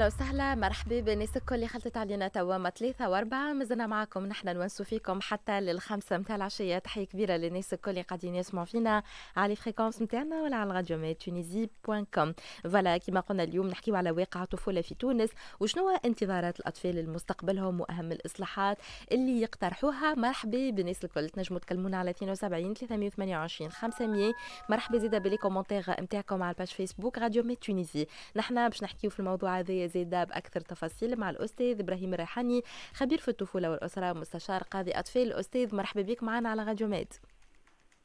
أهلا وسهلا. مرحبا بالناس الكل اللي خلطت علينا توا ثلاثة وأربعة. مازلنا معكم نحن نونسوا فيكم حتى للخمسة متاع العشية. تحية كبيرة للناس الكل اللي قاعدين يسمعوا فينا على ال fréquence متاعنا ولا على راديو مي تونيزي point com. voilà كما قلنا اليوم نحكيو على واقع الطفولة في تونس وشنو انتظارات الأطفال لمستقبلهم وأهم الإصلاحات اللي يقترحوها. مرحبا بالناس الكل. تنجموا تكلمونا على 72 328 500 مرحبا زيدا بال les commentaires نتاعكم على ال page فيسبوك راديو مي تونيزي. نحن باش نحكيو في الموضوع هذا زيدا باكثر تفاصيل مع الأستاذ إبراهيم الريحاني خبير في الطفولة والأسرة مستشار قاضي أطفال. الاستاذ مرحبا بك معنا على راديو ميد.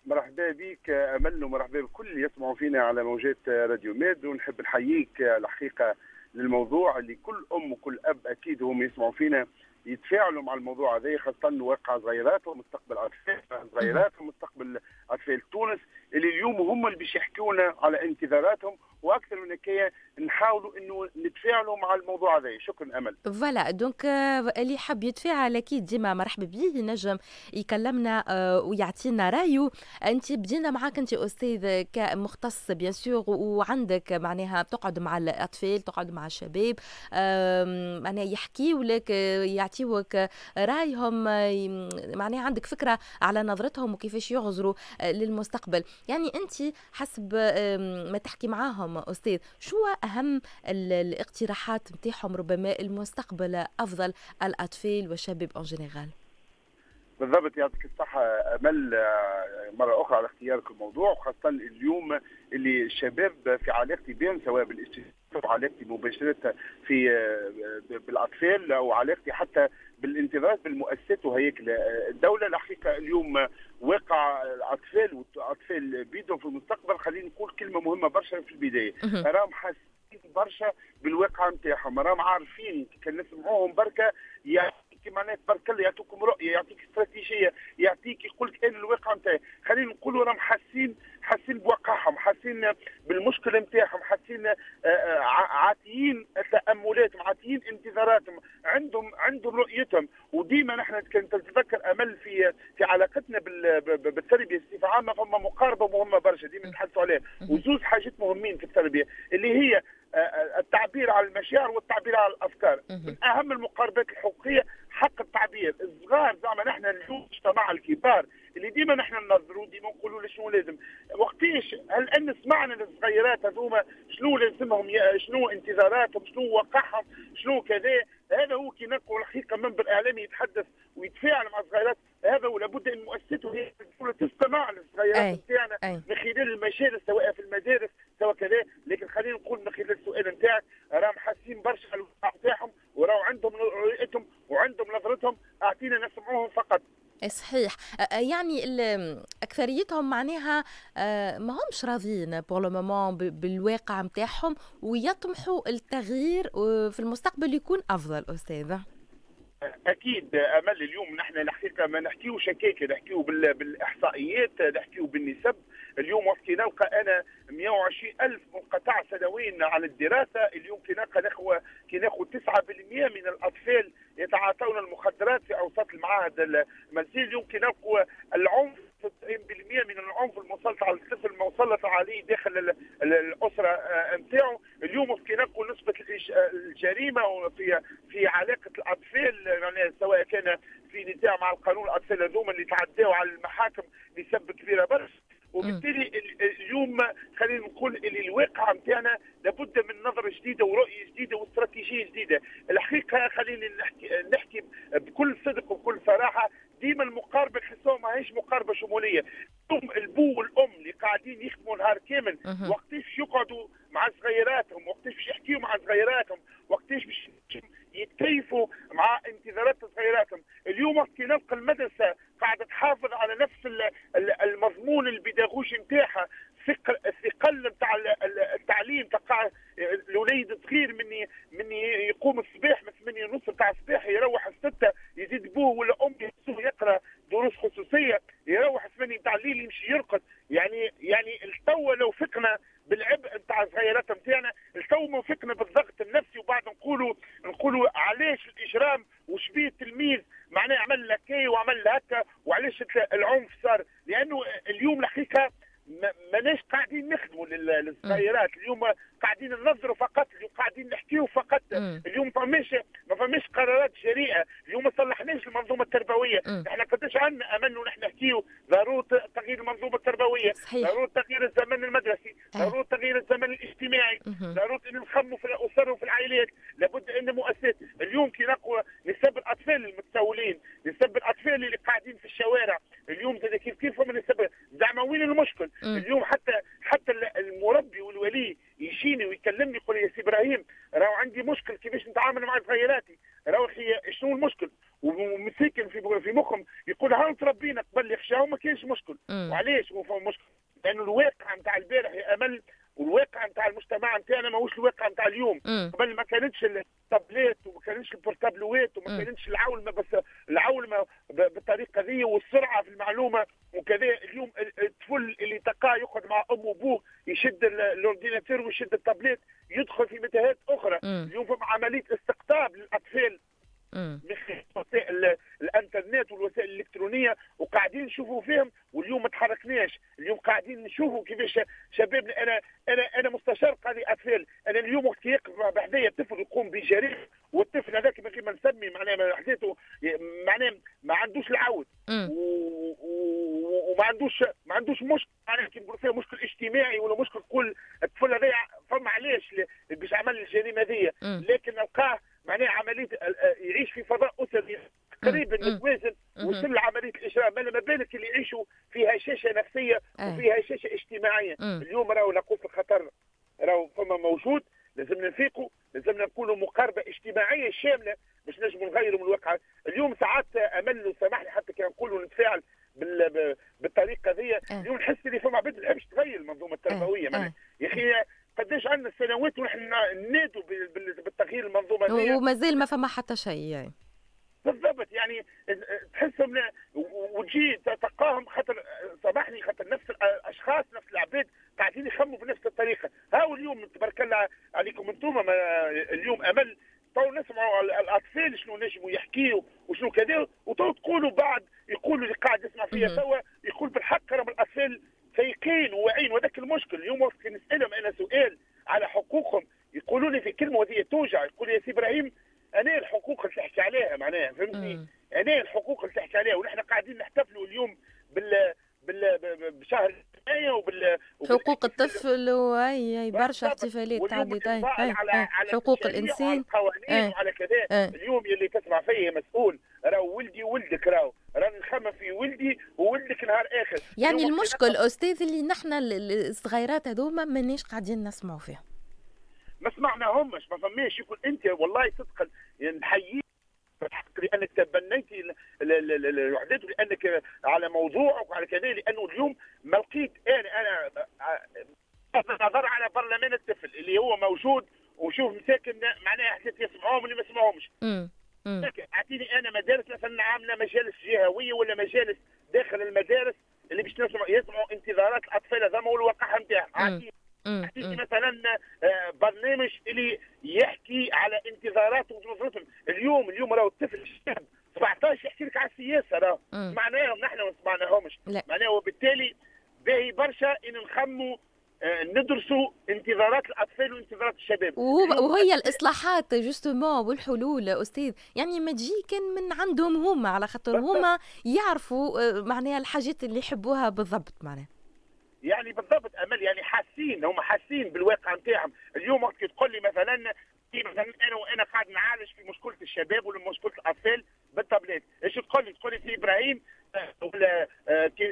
مرحبا بك أمل ومرحبا بكل اللي يسمعوا فينا على موجات راديو ميد. ونحب نحييك الحقيقة للموضوع اللي كل أم وكل أب أكيد هم يسمعوا فينا يتفاعلوا مع الموضوع هذا خاصة واقع صغيرات ومستقبل أطفال صغيرات ومستقبل أطفال. تونس اللي اليوم هم اللي باش يحكونا على انتظاراتهم وأكثر من هكايا نحاولوا إنه نتفاعلوا مع الموضوع هذا. شكرا أمل. voilà. donc اللي حب يتفاعل أكيد ديما مرحبا به ينجم يكلمنا آه، ويعطينا رأيه. أنت بدينا معاك أنت أستاذ كمختص bien sûr وعندك معناها تقعد مع الأطفال تقعد مع الشباب معناها يحكيوا لك يعطيوك رأيهم معناها عندك فكرة على نظرتهم وكيفاش يغزروا آه، للمستقبل. يعني انت حسب ما تحكي معاهم أستاذ شو أهم الاقتراحات نتاعهم ربما المستقبل أفضل الأطفال والشباب ان جينيرال بالضبط يعطيك الصحة أمل آه، مرة أخرى على اختيارك الموضوع وخاصة اليوم اللي الشباب في علاقتي بهم سواء بالاستشفاء علاقتي مباشرة في آه، بالأطفال أو علاقتي حتى بالانتظار بالمؤسسات وهيك الدولة الحقيقة اليوم واقع الأطفال والأطفال بيدهم في المستقبل. خلينا نقول كلمة مهمة برشا في البداية. راهم حاسين برشا بالواقع نتاعهم. راهم عارفين كان نسمعوهم بركة يعطيك معناها تبارك الله يعطيكم رؤية يعطيك استراتيجية يعطيك يقول لك أنا الواقع نتاعي. خلينا نقولوا راهم حاسين حاسين بواقعهم حاسين بالمشكلة نتاعهم حاسين آه، آه، عاتيين تاملاتهم عاتيين انتظاراتهم عندهم عندهم رؤيتهم. وديما نحن كنت تتذكر أمل في في علاقتنا بالتربية. بصفه عامه فما مقاربة مهمه برشا ديما نتحدثوا عليها. وزوز حاجات مهمين في التربية اللي هي آه، التعبير على المشاعر والتعبير على الأفكار. من أهم المقاربات الحقوقية حق التعبير. الصغار زعما نحن اليوم مجتمع الكبار اللي ديما نحن ننظروا ديما نقولوا شنو لازم. وقتيش هل أن سمعنا للصغيرات هذوما شنو لازمهم شنو انتظاراتهم شنو وقعهم شنو كذا؟ هذا هو كي نلقوا الحقيقة منبر إعلامي يتحدث ويتفاعل مع الصغيرات هذا هو لابد أن مؤسسته هي تستمع للصغيرات نتاعنا من خلال المجالس سواء في المدارس سواء كذا لكن خلينا نقول من خلال السؤال نتاعك راهم حاسين برشا على الواقع نتاعهم وراهم عندهم رؤيتهم وعندهم نظرتهم اعطينا نسمعوهم فقط صحيح. يعني أكثريتهم معناها ما همش راضيين pour le moment بالواقع نتاعهم ويطمحوا التغيير في المستقبل يكون أفضل أستاذة. أكيد. امل اليوم نحن الحقيقة ما نحكيوش هكاك نحكيو بالإحصائيات نحكيو بالنسب. اليوم وقت نلقى أنا 120 ألف منقطع سنويا عن الدراسة. اليوم كي نلقى نخوة كي ناخذ 9% من الأطفال يتعاطون المخدرات في أوساط المعاهد المنزليه اليوم كي نلقى العنف 90% من العنف المسلط على الطفل المسلط عليه داخل الأسرة نتاعو. اليوم كي نلقوا نسبة الجريمة في في علاقة الأطفال يعني سواء كان في نزاع مع القانون الأطفال هذوما اللي تعداوا على المحاكم لسبب كبيره برشا وبالتالي اليوم خلينا نقول اللي الواقع نتاعنا لابد من نظره جديده ورؤيه جديده واستراتيجيه جديده الحقيقة خليني نحكي نحكي بكل صدق وبكل صراحة ديما المقاربة نحسوها ماهيش مقاربة شمولية. الام البو والأم اللي قاعدين يخدموا نهار كامل وقتاش يقعدوا مع صغيراتهم؟ وقتاش باش يحكيوا مع صغيراتهم؟ وقتاش باش يتكيفوا مع انتظارات صغيراتهم؟ اليوم وقت نلقى المدرسة قاعدة تحافظ على نفس المضمون البيداغوجي نتاعها الثقل نتاع التعليم تقع الوليد صغير من من يقوم الصباح من 8 ونص نتاع الصباح يروح الستة يزيد بوه ولا امه يقرا دروس خصوصيه يروح 8 نتاع الليل يمشي يرقد يعني يعني التو لو فقنا بالعبء نتاع الصغيرات نتاعنا التو ما فقنا بالضغط النفسي وبعد نقولوا نقولوا علاش الاجرام وشبيه التلميذ معناه عمل هكا وعمل هكا وعلاش العنف صار لأنه اليوم الحقيقة ماناش قاعدين نخدموا للصغيرات اليوم قاعدين ننظروا فقط اليوم قاعدين نحكيوا فقط. اليوم فماش ما فماش قرارات جريئة. اليوم ما صلحناش المنظومة التربوية. إحنا قداش عندنا امل ونحن نحكيو. ضرورة تغيير المنظومة التربوية. ضرورة تغيير الزمن المدرسي. ضرورة تغيير الزمن الاجتماعي. ضرورة إن نخموا في الأسر وفي العائلات. لابد أن مؤسسات اليوم كي نقوى نسب الأطفال المتسولين نسب الأطفال اللي قاعدين في الشوارع. اليوم كيف كيف هم نسب زعما وين المشكل؟ اليوم حتى حتى المربي والولي يجيني ويكلمني يقول يا سي إبراهيم راهو عندي مشكل كيفاش نتعامل مع تغيراتي راهو شنو المشكل؟ ومساكن في في مخهم يقول ها تربينا قبل يخشاو ما كاينش مشكل. وعلاش هو مشكل؟ لأنه الواقع نتاع البارح يا أمل والواقع نتاع المجتمع نتاعنا ماهوش الواقع نتاع اليوم. قبل ما كانتش الطابلات وما كانتش ال portableوات وما كانتش العولمه بس العولمه بالطريقة ذي والسرعة في المعلومة وكذا. اليوم الطفل اللي تلقاه يقعد مع امه وأبوه يشد ال ordinateur ويشد الطابلات يدخل في متاهات أخرى. اليوم فما عملية استقطاب للأطفال من وسائل الإنترنت والوسائل الإلكترونية وقاعدين نشوفوا فيهم واليوم ما تحركناش. اليوم قاعدين نشوفوا كيفاش شبابنا أنا أنا أنا مستشار قاضي أطفال. أنا اليوم وقت يقف بحذايا طفل يقوم بجريمه والطفل هذاك من غير ما نسمي معناها حديته معناها ما عندوش العود. وما عندوش ما عندوش مشكل معناها كي نقول فيها مشكل اجتماعي ولا مشكل كل الطفل هذا فما علاش باش عمل الجريمة هذه. لكن نلقاه معناها عملية يعيش في فضاء أسري قريب متوازن وصل عملية الاجرام ما بالك اللي يعيشوا في هشاشه نفسية وفي هشاشه اجتماعية. اليوم راهو نقول في الخطر فما موجود لازمنا نفيقوا لازمنا نكونوا مقاربة اجتماعية شاملة باش نجموا نغيروا من الواقع. اليوم ساعات أمل وسامحني حتى كي نقولوا نتفاعل بالطريقة ذي اليوم نحس اللي فما عباد ما تغير المنظومة التربوية. يا أخي قداش عندنا سنوات ونحن نادوا بالتغيير المنظومة دي ومازال ما فما حتى شيء يعني بالضبط. يعني تحسهم وتجي تلقاهم خاطر سامحني خاطر نفس الأشخاص نفس العباد قاعدين يخموا بنفس الطريقة. هاو اليوم تبارك الله عليكم أنتم اليوم أمل. تو نسمعوا الأطفال شنو نجموا يحكيوا وشنو كذا وتو تقولوا بعد يقولوا اللي قاعد يسمع فيا توا يقول بالحق راهم الأطفال فايقين وواعيين. وذاك المشكل اليوم وقت نسألهم أنا سؤال على حقوقهم يقولوا لي في كلمة وهي توجع. يقول يا سي إبراهيم أنا الحقوق اللي تحكي عليها معناها فهمتني؟ أنا الحقوق اللي تحكي عليها ونحن قاعدين نحتفلوا اليوم حقوق الطفل وأي برشا احتفالات تعدي. على, على حقوق الإنسان. القوانين وعلى كذا. اليوم اللي تسمع فيه مسؤول راهو ولدي ولدك راهو. راني نخمم في ولدي وولدك نهار آخر. يعني المشكل أستاذ اللي نحن الصغيرات هذوما مانيش قاعدين نسمعوا فيهم. ما سمعناهمش ما فماش. يقول أنت والله صدقا نحييك. لأنك تبنيت الوحدات لأنك على موضوعك وعلى كذا لأنه اليوم ما لقيت أنا أنا نظر على برلمان الطفل اللي هو موجود وشوف مساكن معناها حسيت يسمعوهم واللي ما يسمعوهمش. أعطيني أنا مدارس مثلا عامله مجالس جهوية ولا مجالس داخل المدارس اللي باش يسمعوا انتظارات الأطفال هذا هو الواقع نتاعهم اعطيني مثلا آه، برنامج اللي يحكي انتظارات ونظرتهم اليوم اليوم راهو الطفل الشاب 17 يحكي لك على السياسة راهو. سمعناهم نحن ما سمعناهمش. معناها وبالتالي باهي برشا إن نخموا آه، ندرسوا انتظارات الأطفال وانتظارات الشباب. وهي الإصلاحات جوستومون والحلول أستاذ. يعني ما تجي كان من عندهم هما على خاطر هما يعرفوا آه، معناها الحاجات اللي يحبوها بالضبط معناها. يعني بالضبط أمل يعني حاسين هم حاسين بالواقع نتاعهم. اليوم وقت تقول لي مثلا مثلا أنا وأنا قاعد نعالج في مشكلة الشباب ولا مشكلة الأطفال بالتابلت إيش تقول؟ لي تقول لي سي إبراهيم آه، ولا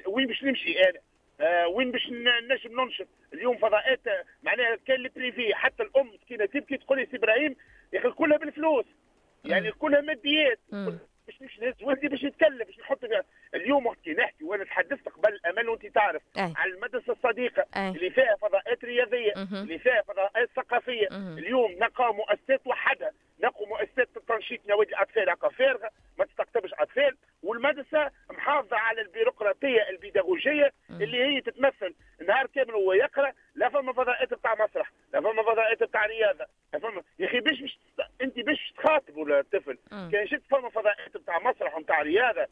وين باش نمشي أنا؟ آه وين باش نجم ننشط؟ اليوم فضاءات معناها كان ال privé حتى الأم مسكينة تبكي تقول لي سي إبراهيم يا أخي كلها بالفلوس. يعني كلها ماديات. باش نمشي نهز ولدي باش يتكلم باش نحط اليوم وقت نحكي وأنا تحدثت قبل أمان وأنت تعرف أي. على المدرسة الصديقة أي. اللي فيها فضاءات. رياضيه مه. اللي فيها فضاءات ثقافيه مه. اليوم نلقى مؤسسات وحدها نلقى مؤسسات تنشيط نوادي الأطفال هكا فارغه ما تستقطبش أطفال. والمدرسة محافظة على البيروقراطية البيداغوجية اللي هي تتمثل نهار كامل وهو يقرأ لا فما فضاءات بتاع مسرح لا فما فضاءات بتاع رياضة لا فما. يا أخي باش أنت باش تخاطبوا الطفل. كان شفت فما فضاءات بتاع مسرح وبتاع رياضة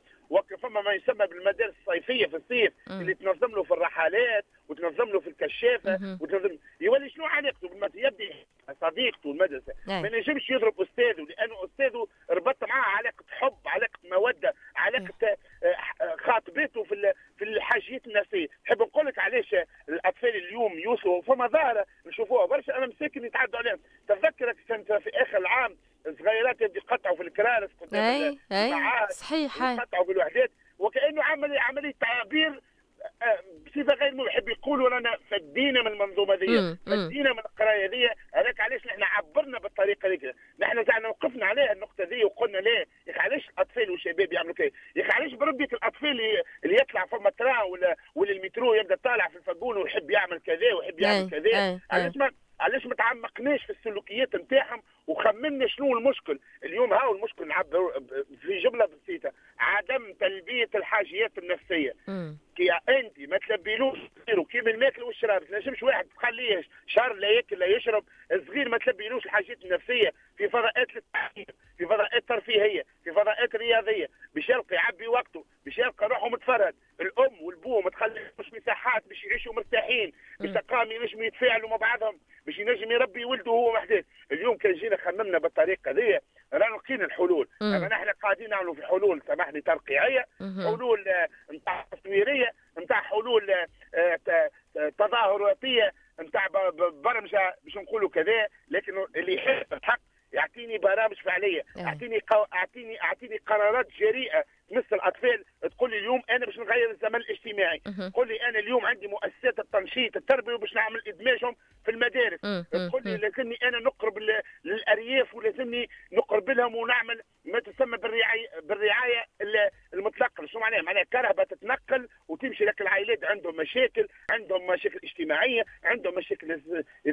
فما ما يسمى بالمدارس الصيفية في الصيف اللي تنظم له في الرحلات وتنظم له في الكشافه وتنظم يولي شنو علاقته؟ بالمدرسة يبدا صديقته المدرسة. ما نجمش يضرب أستاذه لأنه أستاذه ربط معاه علاقة حب علاقة مودة علاقة آه، خاطبته في في الحاجيات النفسية. نحب نقول لك علاش الأطفال اليوم يوصلوا فما ظاهرة نشوفوها برشا. أنا مساكن يتعدوا عليهم. تذكرك كانت في آخر العام صغيرات يبدو يقطعوا في الكرارس قدام أي أي. صحيح. يقطعوا في الوحدات وكأنه عمليه عملية تعبير آه، بصفه غير محب يقولوا رانا فدينا من المنظومة ذي فدينا من القراية ذي هذاك علاش نحن عبرنا بالطريقة ذيك نحن زعما وقفنا عليها النقطة ذي وقلنا لا يا أخي علاش الأطفال والشباب يعملوا كذا يا أخي علاش بربية الأطفال اللي يطلع في المترا ولا ولا المترو يبدأ طالع في الفاقون ويحب يعمل كذا ويحب يعمل كذا؟ علاش ما علاش ما تعمقناش في السلوكيات نتاعهم وخممنا شنو المشكل؟ اليوم هاو المشكل نعبر في جملة بسيطة. عدم تلبية الحاجيات النفسية. كي أنت ما تلبيلوش كيما الماكل والشراب ما تنجمش واحد تخليه شهر لا ياكل لا يشرب صغير ما تلبيلوش الحاجات النفسية في فضاءات التعليم في فضاءات ترفيهية في فضاءات رياضية. باش يلقى يعبي وقته باش يلقى روحه متفرد. الأم والبو ما تخليهمش مساحات باش يعيشوا مرتاحين باش تلقاهم ينجموا يتفاعلوا مع بعضهم. باش ينجم يربي ولده وهو وحده. اليوم كان جينا خممنا بالطريقة ذي رانا لقينا الحلول. أما نحن قاعدين نعملوا في حلول سامحني ترقيعية حلول نتاع آه، تصويريه نتاع حلول آه، تظاهراتيه نتاع برمجة باش نقولوا كذا. لكن اللي يحب الحق يعطيني برامج فعلية اعطيني قو... اعطيني اعطيني قرارات جريئة. تمس الأطفال تقول لي اليوم أنا باش نغير الزمن الاجتماعي. تقول لي أنا اليوم عندي مؤسسات التنشيط التربوي باش نعمل إدماجهم. تقول لي لازمني أنا نقرب للأرياف ولازمني نقرب لهم ونعمل ما تسمى بالرعايه بالرعاية المطلقة. شو معناها؟ معناها كرهبه تتنقل وتمشي لك العائلات عندهم مشاكل عندهم مشاكل اجتماعية عندهم مشاكل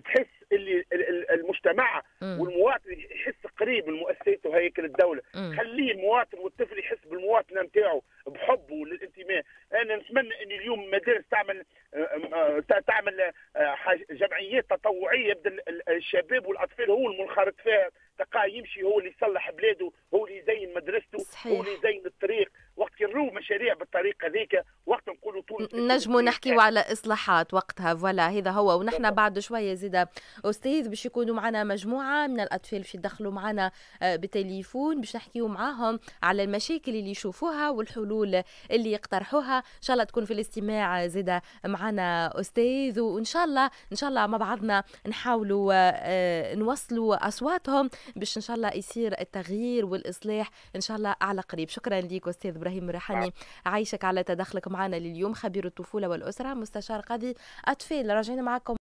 تحس اللي المجتمع والمواطن يحس قريب من مؤسسات وهيكل الدولة. خليه المواطن والطفل يحس بالمواطنة نتاعو بحبه للانتماء أنا نتمنى أن اليوم مدارس تعمل آه، آه، تعمل آه، جمعيات تطوعية يبدأ الشباب والأطفال هو المنخرط فيها تلقاه يمشي هو اللي يصلح بلاده هو اللي يزين مدرسته صحيح. هو اللي يزين الطريق وقت يروه مشاريع بالطريقة ذيك وقت طول نجموا نحكيوا على إصلاحات وقتها. فوالا هذا هو. ونحن بعد شوية زيد. أستاذ باش يكونوا معنا مجموعة من الأطفال باش يدخلوا معنا بتليفون باش نحكيوا معاهم على المشاكل اللي يشوفوها والحلول اللي يقترحوها. إن شاء الله تكون في الاستماع زيد معنا أستاذ. وإن شاء الله إن شاء الله مع بعضنا نحاولوا آه، نوصلوا أصواتهم باش إن شاء الله يصير التغيير والإصلاح إن شاء الله على قريب. شكرا لك أستاذ إبراهيم ريحاني عايشك على تدخلك معنا لليوم. خبير الطفولة والأسرة مستشار قاضي أطفال. راجعين معكم